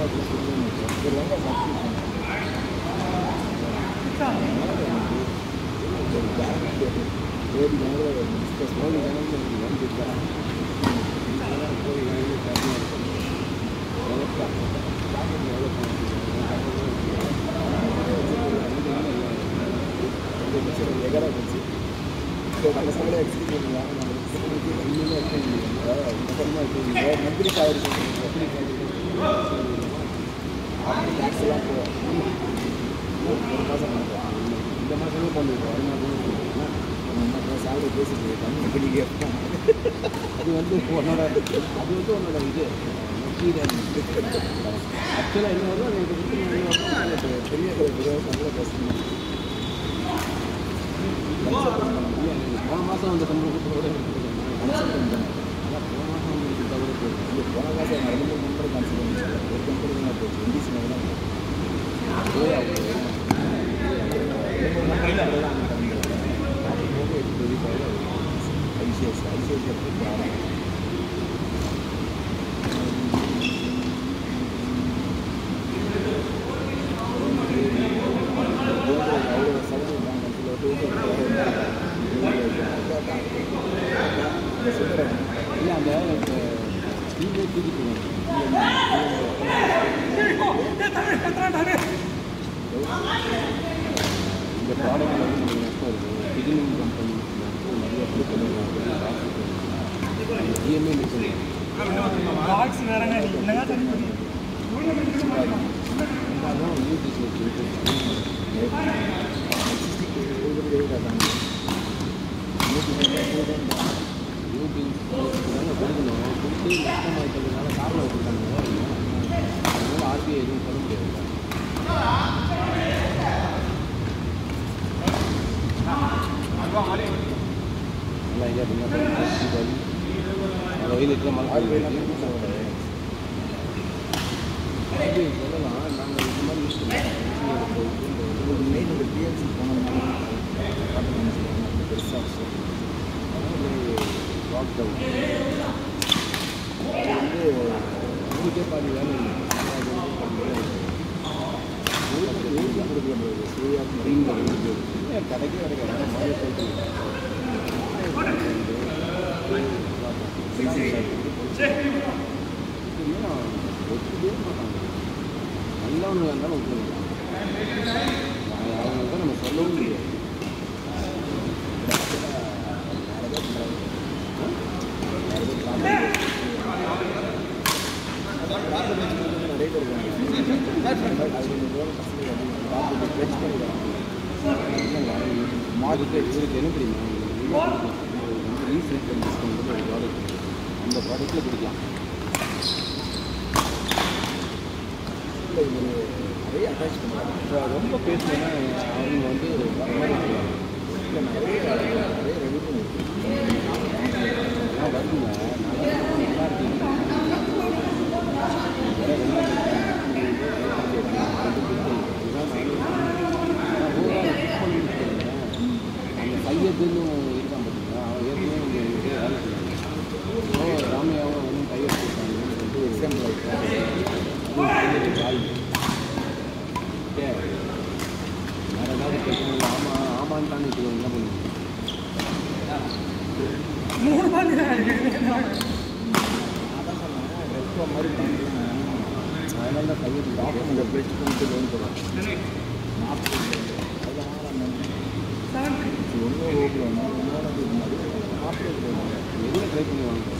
ಮಂತ್ರಿ ಕಾಯ್ದು ಮಂತ್ರಿ ಕಾಯ್ದು நம்ம சேலரி பேசிட்டு கம்மி பண்ணி கேட்போம் அது வந்து உன்னோட அது வந்து உன்னோட இது. ஆக்சுவலாக என்ன வரும் அது எனக்கு வந்து பெரிய பெரிய சம்பளம் பேசணும். போன மாதம் அந்த சம்பளம் கொடுத்தோட நஷ்டமாயிட்டதுனால காரணம் வச்சுருக்காங்க அதனால ஆர்பிஐ எதுவும் சொல்ல முடியாது நல்லா ஐடியா பண்ணி அது நாங்கள் இந்த மாதிரி வந்து பாதி வேலை கடைக்கே கிடைக்காது மாதிரி போயிட்டு ஒத்துக்கவே மாட்டாங்க நல்லவனுங்க இருந்தாலும் ஒத்துக்க அவங்க தான் நம்ம சொல்லவும் முடியாது. மார்க்கெட் இருக்கு என்ன தெரியுமா அந்த ப்ராடக்ட்டில் பிடிக்கலாம். ப்ராடக்ட் ஒரு நிறைய அட்டாச் பண்ணுறாங்க ரொம்ப பேசுனேன்னா அவங்க வந்து இல்லை நிறைய நிறைய ரெவன்யூ நான் வருங்க நல்லா இருக்கீங்க அந்த பையன் பண்ணிட்டு லோன் தருவாங்க நாற்பது எதில் ட்ரை பண்ணி வாங்க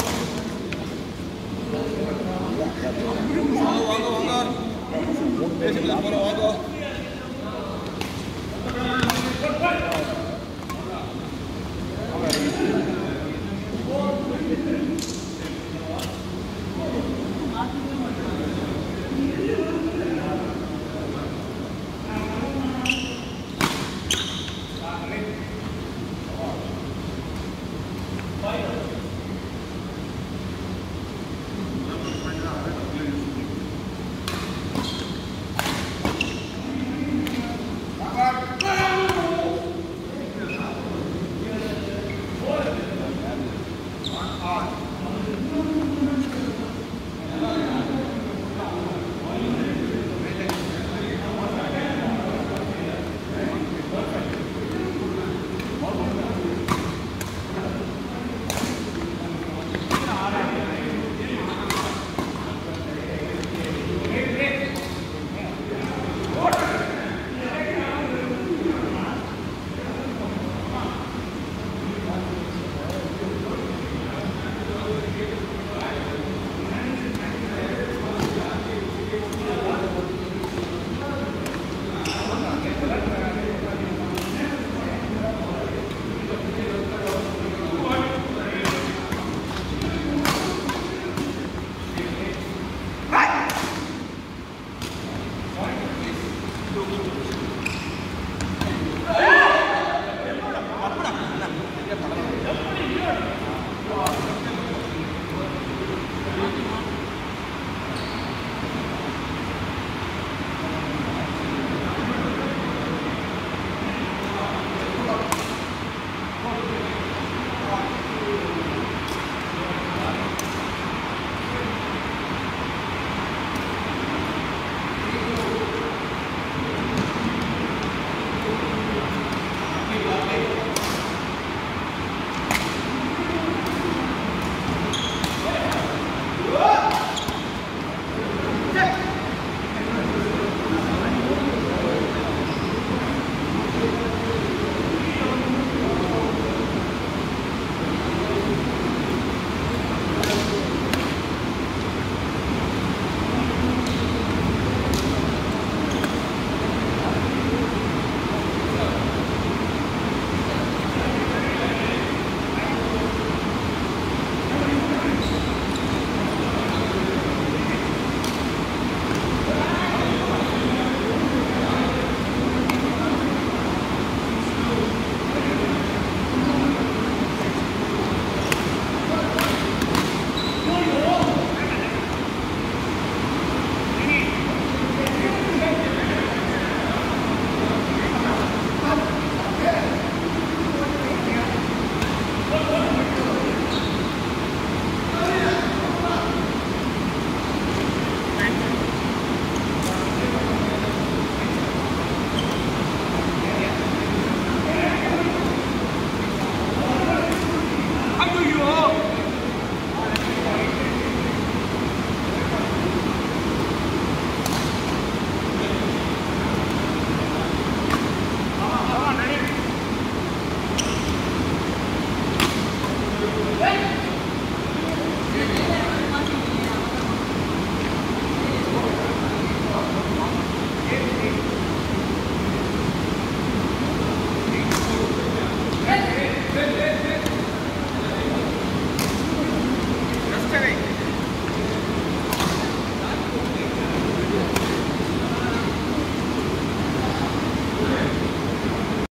வாங்க வாங்க வாங்க பேசிட்டு போகிறோம் வாங்க